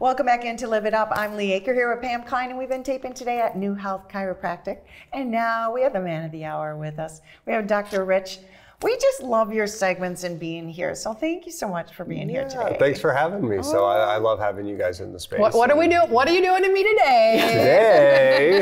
Welcome back into Live It Up. I'm Lee Aker here with Pam Klein, and we've been taping today at New Health Chiropractic. And now we have the man of the hour with us. We have Dr. Rich we just love your segments and being here. So thank you so much for being yeah, here today. Thanks for having me. So I, I, love having you guys in the space. What, what are we doing? What are you doing to me today?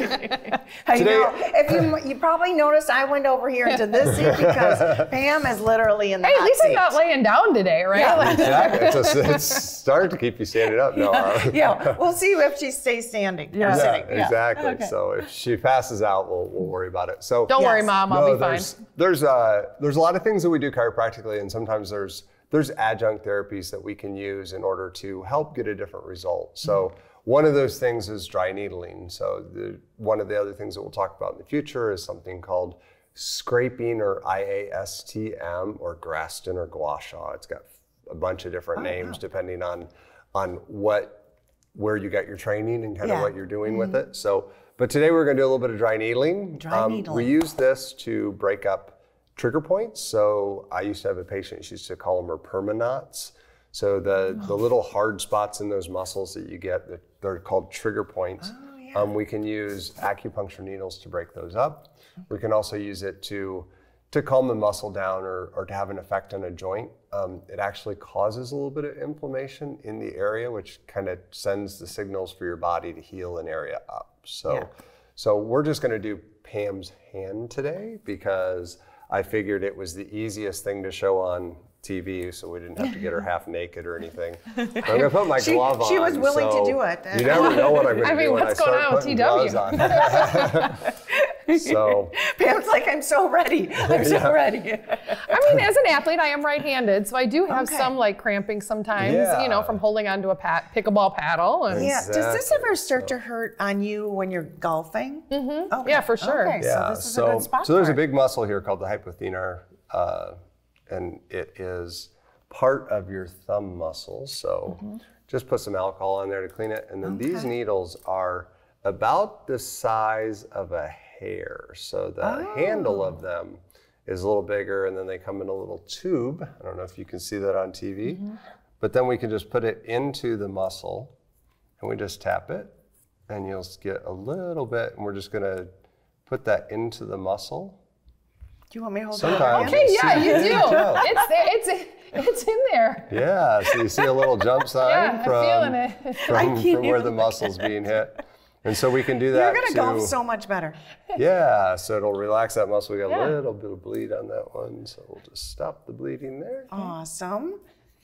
Today. I today. know. If you you probably noticed, I went over here into this seat because Pam is literally in the. Hey, at least seat. I'm not laying down today, right? Yeah, exactly. It's, a, it's starting to keep you standing up. No. yeah, we'll see if she stays standing. Yeah, yeah exactly. Okay. So if she passes out, we'll, we'll worry about it. So don't yes. worry, mom. I'll no, be there's, fine. There's uh, there's a lot of things that we do chiropractically, and sometimes there's there's adjunct therapies that we can use in order to help get a different result. So mm-hmm. one of those things is dry needling. So the, one of the other things that we'll talk about in the future is something called scraping or IASTM or Graston or Gua Sha. It's got a bunch of different oh, names wow. depending on on what where you got your training and kind yeah. of what you're doing mm-hmm. with it. So, but today we're going to do a little bit of dry needling. Dry um, needling. We use this to break up trigger points. So I used to have a patient, she used to call them her permanents. So the, the little hard spots in those muscles that you get, they're called trigger points. Oh, yeah. um, we can use acupuncture needles to break those up. We can also use it to to calm the muscle down or, or to have an effect on a joint. Um, it actually causes a little bit of inflammation in the area, which kind of sends the signals for your body to heal an area up. So, yeah. so we're just going to do Pam's hand today because I figured it was the easiest thing to show on TV, so we didn't have to get her half naked or anything. I'm gonna put my she, glove on. She was willing so to do it. You never know what I'm gonna I mean, do I what's going on with TW? gloves on. so Pam's like, I'm so ready. I'm so yeah. ready. I mean, as an athlete, I am right-handed, so I do have okay. some like cramping sometimes. Yeah. You know, from holding onto a pat- pickleball paddle. And yeah. Exactly. Does this ever start to hurt on you when you're golfing? Mm-hmm. Okay. Yeah, for sure. Okay. Yeah. So this is so, a good spot. So there's a big muscle here called the hypothenar, uh, and it is part of your thumb muscle. So mm-hmm. just put some alcohol on there to clean it, and then okay. these needles are about the size of a hair. So the oh. handle of them is a little bigger, and then they come in a little tube. I don't know if you can see that on TV, mm-hmm. but then we can just put it into the muscle, and we just tap it, and you'll get a little bit, and we're just gonna put that into the muscle. Do you want me to hold Sometimes. it? Okay, yeah, you do. it's it's it's in there. Yeah, so you see a little jump sign yeah, from, from, from where the muscle's being hit. And so we can do that. You're going to golf so much better. Yeah, so it'll relax that muscle. We got yeah. a little bit of bleed on that one, so we'll just stop the bleeding there. Awesome.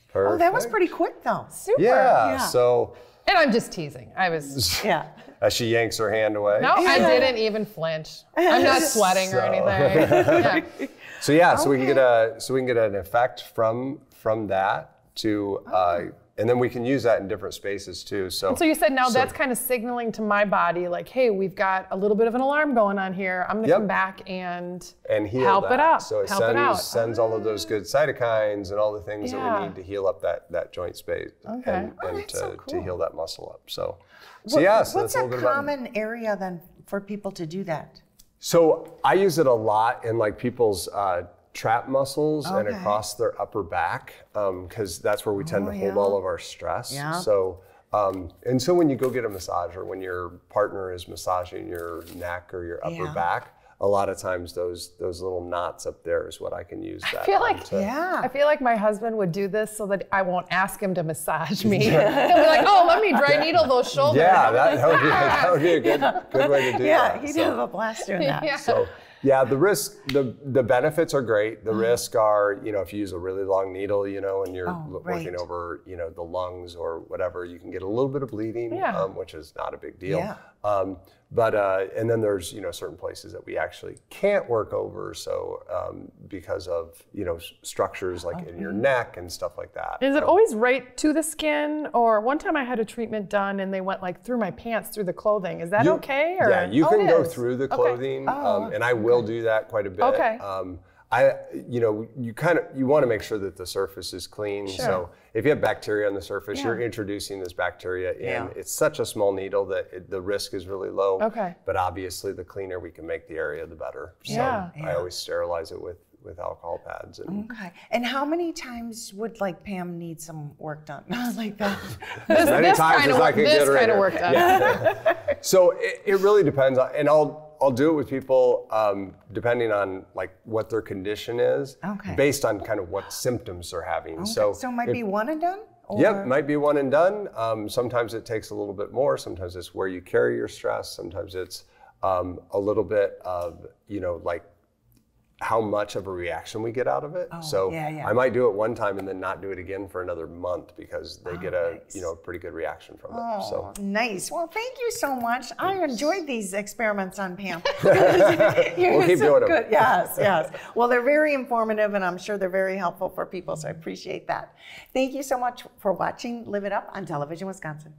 Perfect. Oh, that was pretty quick though. Super. Yeah. yeah. So. And I'm just teasing. I was. Yeah. As she yanks her hand away. No, I didn't even flinch. I'm not sweating so. or anything. yeah. So yeah, so we can get a so we can get an effect from from that to uh, and then we can use that in different spaces too. So, and so you said now so, that's kind of signaling to my body, like, hey, we've got a little bit of an alarm going on here. I'm going to yep. come back and and heal help that. it out. So it help sends, it out. sends all of those good cytokines and all the things yeah. that we need to heal up that that joint space okay. and, oh, and to, so cool. to heal that muscle up. So, so what, yeah, so what's that's a, a common area then for people to do that? So I use it a lot in like people's. Uh, trap muscles okay. and across their upper back because um, that's where we tend oh, to hold yeah. all of our stress. Yeah. So um, and so when you go get a massage or when your partner is massaging your neck or your upper yeah. back, a lot of times those those little knots up there is what I can use. That I feel like to. yeah. I feel like my husband would do this so that I won't ask him to massage me. He'll be like, "Oh, let me dry needle those shoulders." Yeah, that, that, would, be, that would be a good good way to do yeah, that. Yeah, he'd so. have a blast doing that. yeah. So yeah, the risk, the the benefits are great. The mm-hmm. risk are, you know, if you use a really long needle, you know, and you're oh, working right. over, you know, the lungs or whatever, you can get a little bit of bleeding, yeah. um, which is not a big deal. Yeah. Um, but uh, and then there's you know certain places that we actually can't work over, so um, because of you know structures like okay. in your neck and stuff like that. Is it um, always right to the skin, or one time I had a treatment done and they went like through my pants through the clothing? Is that you, okay? Or? Yeah, you oh, can go through the clothing, okay. oh, um, and I will do that quite a bit. Okay. I, you know, you kind of you want to make sure that the surface is clean. Sure. So if you have bacteria on the surface, Yeah. you're introducing this bacteria in. Yeah. It's such a small needle that it, the risk is really low. Okay. But obviously, the cleaner we can make the area, the better. So Yeah. I always sterilize it with with alcohol pads. And Okay. And how many times would like Pam need some work done like that? This, many this times kind as of I work, can get her in kind of work done. So it, it really depends, on, and I'll I'll do it with people um, depending on like what their condition is, Okay. based on kind of what symptoms they're having. So so it might be one and done? Or? Yep, might be one and done. Um, sometimes it takes a little bit more. Sometimes it's where you carry your stress. Sometimes it's um, a little bit of you know like how much of a reaction we get out of it. Oh, so Oh, yeah, yeah. I might do it one time and then not do it again for another month because they oh, get a Oh, nice. you know pretty good reaction from it. Oh, so Oh, nice. Well, thank you so much. I enjoyed these experiments on Pam. We'll keep doing 'em. Good. Yes, yes. Well, they're very informative, and I'm sure they're very helpful for people. So I appreciate that. Thank you so much for watching Live It Up on Television Wisconsin.